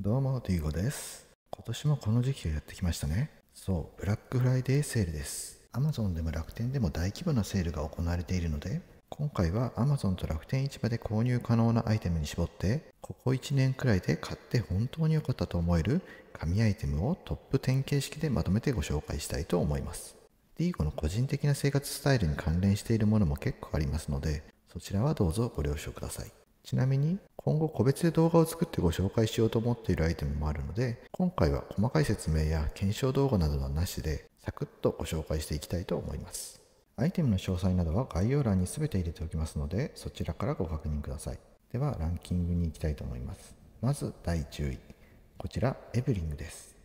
どうも、ディーゴです。今年もこの時期がやってきましたね。そう、ブラックフライデーセールです。Amazon でも楽天でも大規模なセールが行われているので、今回は Amazon と楽天市場で購入可能なアイテムに絞って、ここ1年くらいで買って本当に良かったと思える紙アイテムをトップ10形式でまとめてご紹介したいと思います。ディーゴの個人的な生活スタイルに関連しているものも結構ありますので、そちらはどうぞご了承ください。ちなみに今後個別で動画を作ってご紹介しようと思っているアイテムもあるので今回は細かい説明や検証動画などはなしでサクッとご紹介していきたいと思います。アイテムの詳細などは概要欄に全て入れておきますのでそちらからご確認ください。ではランキングに行きたいと思います。まず第10位。こちらエブリングです。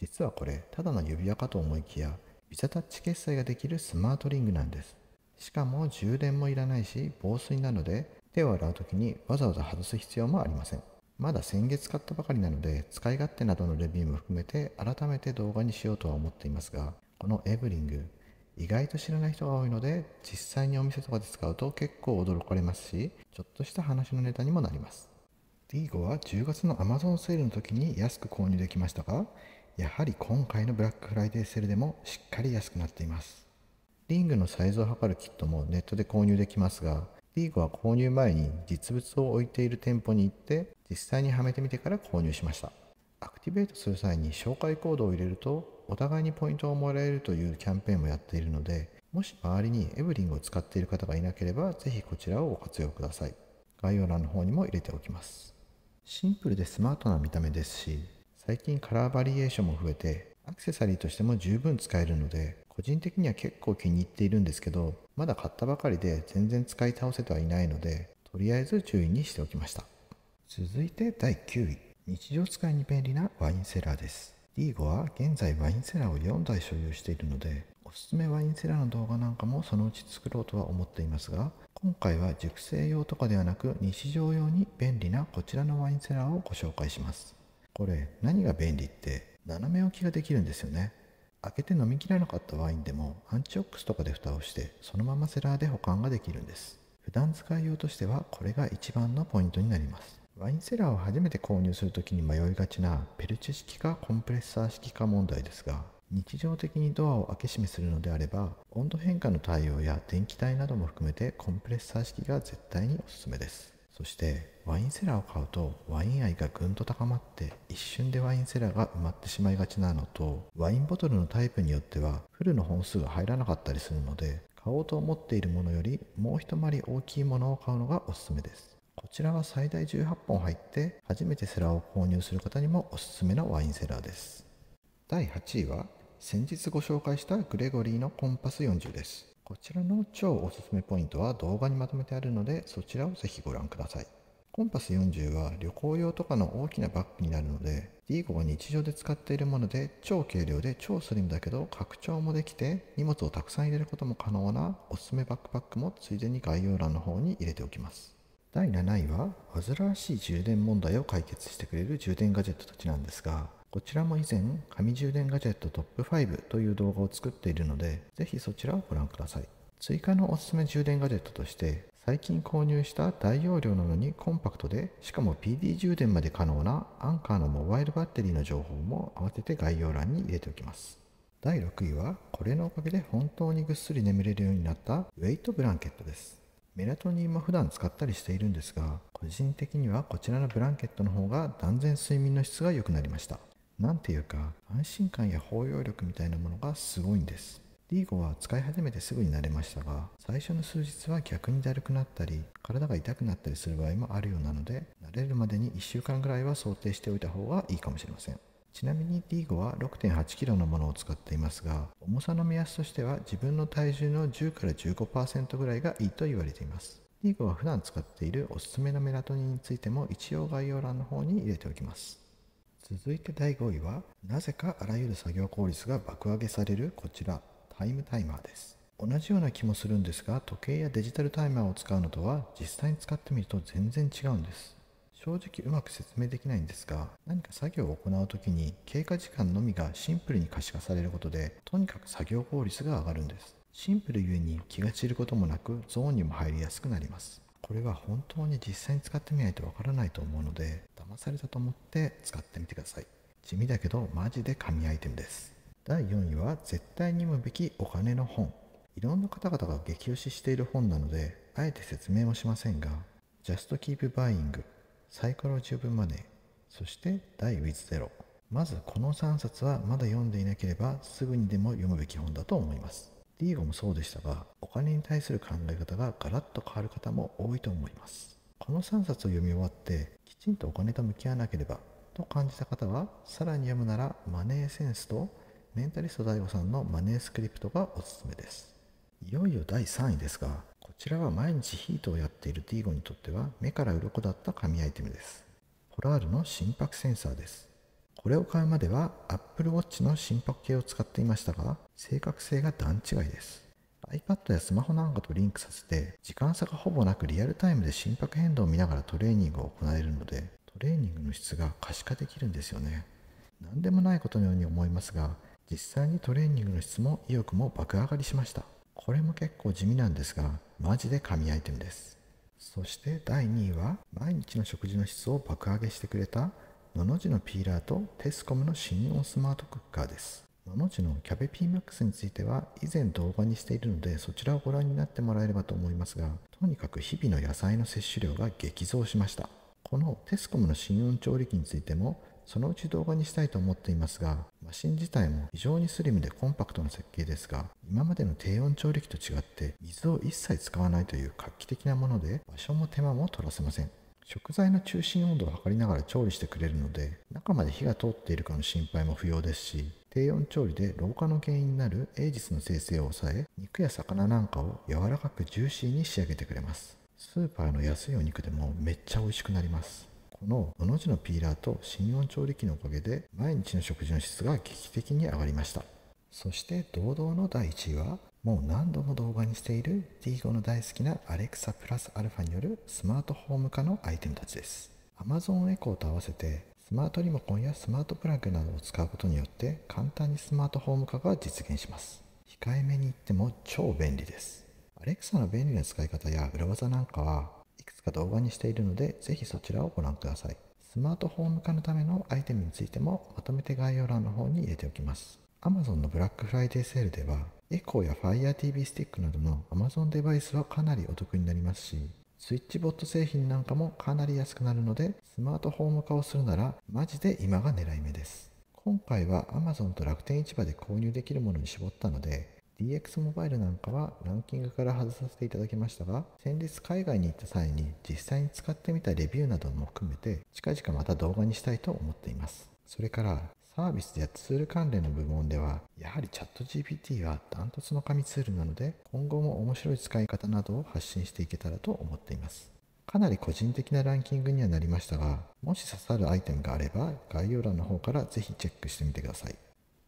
実はこれただの指輪かと思いきやビザタッチ決済ができるスマートリングなんです。しかも充電もいらないし防水なので手を洗う時にわざわざ外す必要もありません。まだ先月買ったばかりなので使い勝手などのレビューも含めて改めて動画にしようとは思っていますがこのエブリング意外と知らない人が多いので実際にお店とかで使うと結構驚かれますしちょっとした話のネタにもなります。ディーゴは10月の Amazon セールの時に安く購入できましたがやはり今回のブラックフライデーセールでもしっかり安くなっています。リングのサイズを測るキットもネットで購入できますがディーゴは購入前に実物を置いている店舗に行って実際にはめてみてから購入しました。アクティベートする際に紹介コードを入れるとお互いにポイントをもらえるというキャンペーンもやっているのでもし周りにエブリングを使っている方がいなければぜひこちらをご活用ください。概要欄の方にも入れておきます。シンプルでスマートな見た目ですし最近カラーバリエーションも増えてアクセサリーとしても十分使えるので個人的には結構気に入っているんですけどまだ買ったばかりで全然使い倒せてはいないのでとりあえず注意にしておきました。続いて第9位。日常使いに便利なワインセラーです。ディーゴは現在ワインセラーを4台所有しているのでおすすめワインセラーの動画なんかもそのうち作ろうとは思っていますが今回は熟成用とかではなく日常用に便利なこちらのワインセラーをご紹介します。これ何が便利って斜め置きができるんですよね。開けて飲みきらなかったワインでもアンチオックスとかで蓋をしてそのままセラーで保管ができるんです。普段使い用としてはこれが一番のポイントになります。ワインセラーを初めて購入するときに迷いがちなペルチェ式かコンプレッサー式か問題ですが日常的にドアを開け閉めするのであれば温度変化の対応や電気代なども含めてコンプレッサー式が絶対におすすめです。そしてワインセラーを買うとワイン愛がぐんと高まって一瞬でワインセラーが埋まってしまいがちなのとワインボトルのタイプによってはフルの本数が入らなかったりするので買おうと思っているものよりもう一回り大きいものを買うのがおすすめです。こちらは最大18本入って初めてセラーを購入する方にもおすすめのワインセラーです。第8位は先日ご紹介したグレゴリーのコンパス40です。こちらの超おすすめポイントは動画にまとめてあるのでそちらをぜひご覧ください。コンパス40は旅行用とかの大きなバッグになるので D ゴが日常で使っているもので超軽量で超スリムだけど拡張もできて荷物をたくさん入れることも可能なおすすめバックパックもついでに概要欄の方に入れておきます。第7位は煩わしい充電問題を解決してくれる充電ガジェットたちなんですがこちらも以前紙充電ガジェットトップ5という動画を作っているのでぜひそちらをご覧ください。追加のおすすめ充電ガジェットとして最近購入した大容量なのにコンパクトでしかも PD 充電まで可能なアンカーのモバイルバッテリーの情報も合わせて概要欄に入れておきます。第6位はこれのおかげで本当にぐっすり眠れるようになったウェイトブランケットです。メラトニンも普段使ったりしているんですが個人的にはこちらのブランケットの方が断然睡眠の質が良くなりました。なんていうか安心感や包容力みたいなものがすごいんです。ディーゴは使い始めてすぐに慣れましたが最初の数日は逆にだるくなったり体が痛くなったりする場合もあるようなので慣れるまでに1週間ぐらいは想定しておいた方がいいかもしれません。ちなみにディーゴは 6.8kg のものを使っていますが重さの目安としては自分の体重の10から15%ぐらいがいいと言われています。ディーゴは普段使っているおすすめのメラトニンについても一応概要欄の方に入れておきます。続いて第5位はなぜかあらゆる作業効率が爆上げされるこちらタイムタイマーです。同じような気もするんですが時計やデジタルタイマーを使うのとは実際に使ってみると全然違うんです。正直うまく説明できないんですが何か作業を行う時に経過時間のみがシンプルに可視化されることでとにかく作業効率が上がるんです。シンプルゆえに気が散ることもなくゾーンにも入りやすくなります。これは本当に実際に使ってみないとわからないと思うので騙されたと思って使ってみてください。地味だけどマジで神アイテムです。第4位は絶対に読むべきお金の本。いろんな方々が激推ししている本なのであえて説明もしませんが Just Keep Buying サイコロ十分マネーそして第 with Zero まずこの3冊はまだ読んでいなければすぐにでも読むべき本だと思います。ディーゴもそうでしたがお金に対する考え方がガラッと変わる方も多いと思います。この3冊を読み終わってきちんとお金と向き合わなければと感じた方はさらに読むならマネーセンスとメンタリスト DAIGO さんのマネースクリプトがおすすめです。いよいよ第3位ですがこちらは毎日ヒートをやっているディーゴにとっては目から鱗だった神アイテムです。ポラールの心拍センサーです。これを買うまでは Apple Watch の心拍計を使っていましたが正確性が段違いです。iPad やスマホなんかとリンクさせて時間差がほぼなくリアルタイムで心拍変動を見ながらトレーニングを行えるのでトレーニングの質が可視化できるんですよね。何でもないことのように思いますが実際にトレーニングの質も意欲も爆上がりしました。これも結構地味なんですがマジで神アイテムです。そして第2位は毎日の食事の質を爆上げしてくれたのの字のピーラーとテスコムの新温スマートクッカーです。のの字のキャベピーマックスについては以前動画にしているのでそちらをご覧になってもらえればと思いますがとにかく日々の野菜の摂取量が激増しました。このテスコムの新温調理器についてもそのうち動画にしたいと思っていますがマシン自体も非常にスリムでコンパクトな設計ですが今までの低温調理器と違って水を一切使わないという画期的なもので場所も手間も取らせません。食材の中心温度を測りながら調理してくれるので中まで火が通っているかの心配も不要ですし低温調理で老化の原因になるエイジスの生成を抑え肉や魚なんかを柔らかくジューシーに仕上げてくれます。スーパーの安いお肉でもめっちゃ美味しくなります。こののの字のピーラーと新温調理器のおかげで毎日の食事の質が劇的に上がりました。そして堂々の第1位はもう何度も動画にしている D5 の大好きな Alexa プラスアルファによるスマートホーム化のアイテムたちです。Amazon エコーと合わせてスマートリモコンやスマートプラグなどを使うことによって簡単にスマートホーム化が実現します。控えめに言っても超便利です。Alexa の便利な使い方や裏技なんかはいくつか動画にしているのでぜひそちらをご覧ください。スマートホーム化のためのアイテムについてもまとめて概要欄の方に入れておきます。Amazon のブラックフライデーセールではエコーや Fire TV スティックなどの Amazon デバイスはかなりお得になりますし、スイッチボット製品なんかもかなり安くなるので、スマートフォーム化をするならマジで今が狙い目です。今回は Amazon と楽天市場で購入できるものに絞ったので、DX モバイルなんかはランキングから外させていただきましたが、先日海外に行った際に実際に使ってみたレビューなども含めて、近々また動画にしたいと思っています。それからサービスやツール関連の部門では、やはりチャット GPT はダントツの紙ツールなので、今後も面白い使い方などを発信していけたらと思っています。かなり個人的なランキングにはなりましたが、もし刺さるアイテムがあれば、概要欄の方からぜひチェックしてみてください。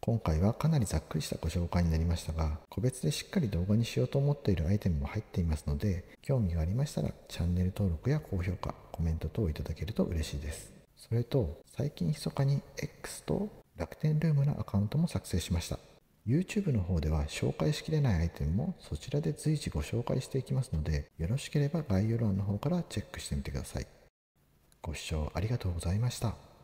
今回はかなりざっくりしたご紹介になりましたが、個別でしっかり動画にしようと思っているアイテムも入っていますので、興味がありましたらチャンネル登録や高評価、コメント等いただけると嬉しいです。それと最近密かに X と楽天ルームのアカウントも作成しました。YouTube の方では紹介しきれないアイテムもそちらで随時ご紹介していきますのでよろしければ概要欄の方からチェックしてみてください。ご視聴ありがとうございました。